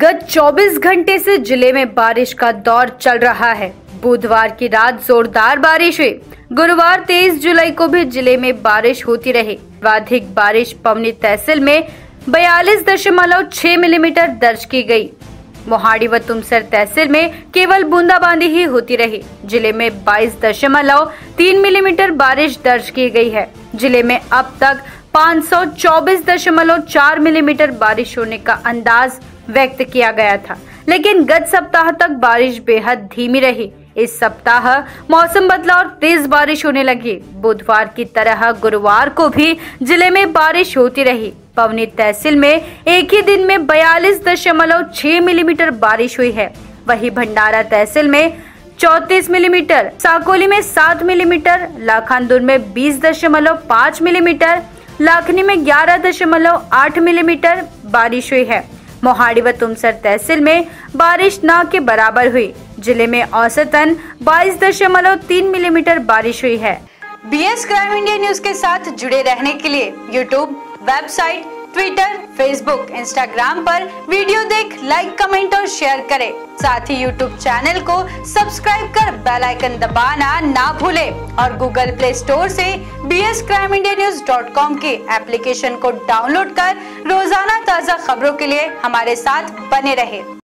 गत 24 घंटे से ज़िले में बारिश का दौर चल रहा है। बुधवार की रात जोरदार बारिश हुई। गुरुवार 23 जुलाई को भी ज़िले में बारिश होती रही। अधिक बारिश पवनी तहसील में बयालीस दशमलव छह मिलीमीटर दर्ज की गई। मोहाड़ी व तुमसर तहसील में केवल बूंदाबांदी ही होती रही। ज़िले में बाईस दशमलव तीन मिलीमीटर बारिश दर्ज की गई है। ज़िले में अब तक 524.4 मिलीमीटर बारिश होने का अंदाज व्यक्त किया गया था। लेकिन गत सप्ताह तक बारिश बेहद धीमी रही। इस सप्ताह मौसम बदला और तेज बारिश होने लगी। बुधवार की तरह गुरुवार को भी ज़िले में बारिश होती रही। पवनी तहसील में एक ही दिन में बयालीस दशमलव छह मिलीमीटर बारिश हुई है। वही भंडारा तहसील में चौतीस मिलीमीटर, साकोली में सात मिलीमीटर लाखानदुर में बीस दशमलव पाँच मिलीमीटर, लाखनी में ग्यारह दशमलव आठ मिलीमीटर बारिश हुई है। मोहाड़ी व तुमसर तहसील में बारिश न के बराबर हुई। ज़िले में औसतन बाईस दशमलव तीन मिलीमीटर बारिश हुई है। B S crime India news के साथ जुड़े रहने के लिए YouTube website Twitter Facebook Instagram पर वीडियो देख लाइक कमेंट और शेयर करें। साथ ही यूट्यूब चैनल को सब्सक्राइब कर बेल आइकन दबाना ना भूले और गूगल प्ले स्टोर से B S crime India news dot com के एप्लीकेशन को डाउनलोड कर रोज़ाना ताज़ा खबरों के लिए हमारे साथ बने रहे।